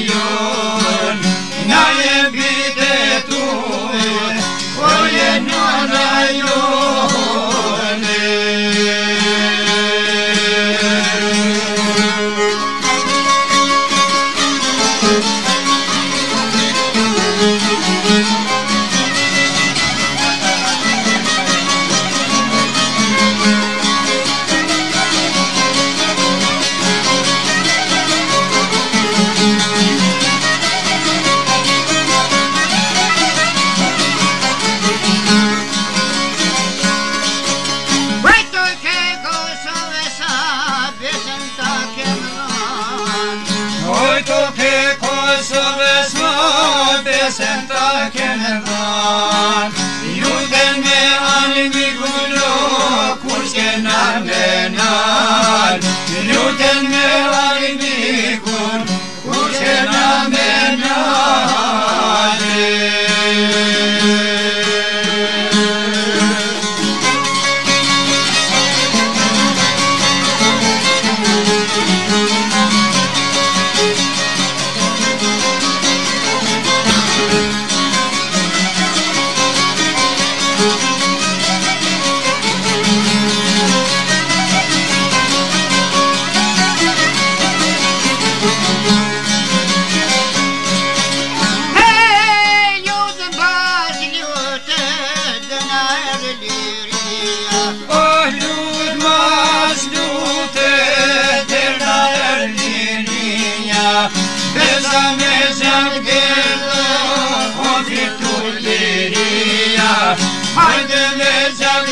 yo senta ta kene dhan Ju dhe me anë mi gullo Kur s'ke nar me nar Ljuten Haydi mezar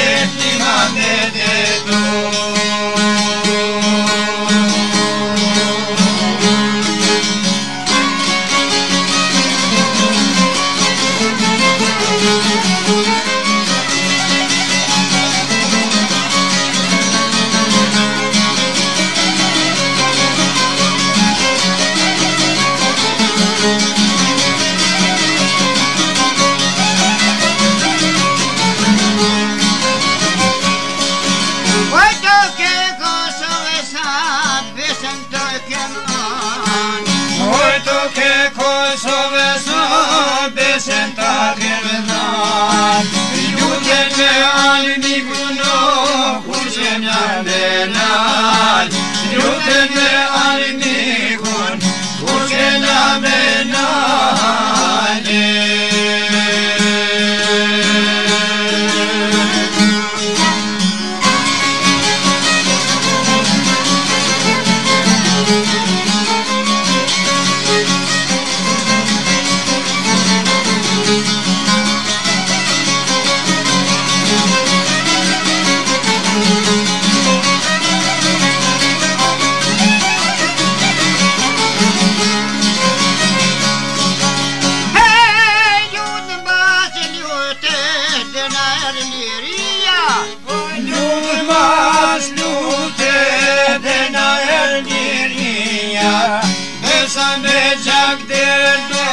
Në gjak dhe do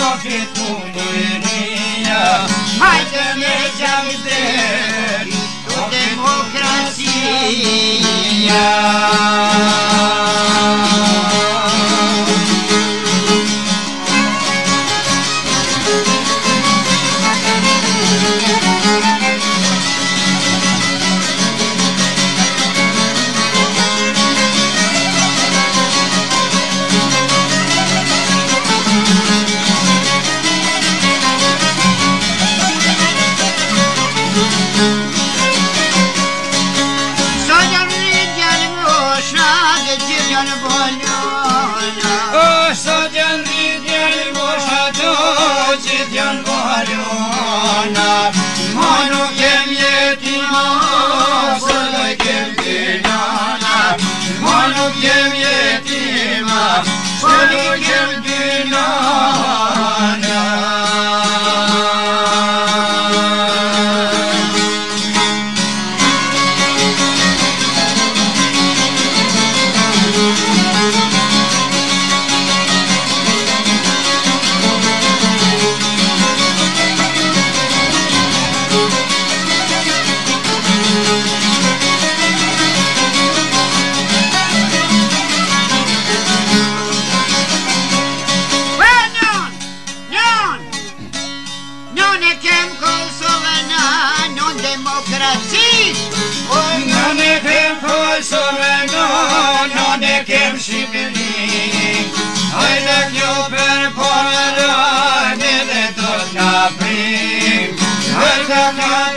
o fit për nëjë nëja Hajtë në gjak të ndërë, o fit ji di an bojana o sa jani di an bo shat o ji di an bo harjana mon kem yetim o sa jani kem tena shqipëni Aj në kjo për pomerë Aj në dhe të të kaprim Aj të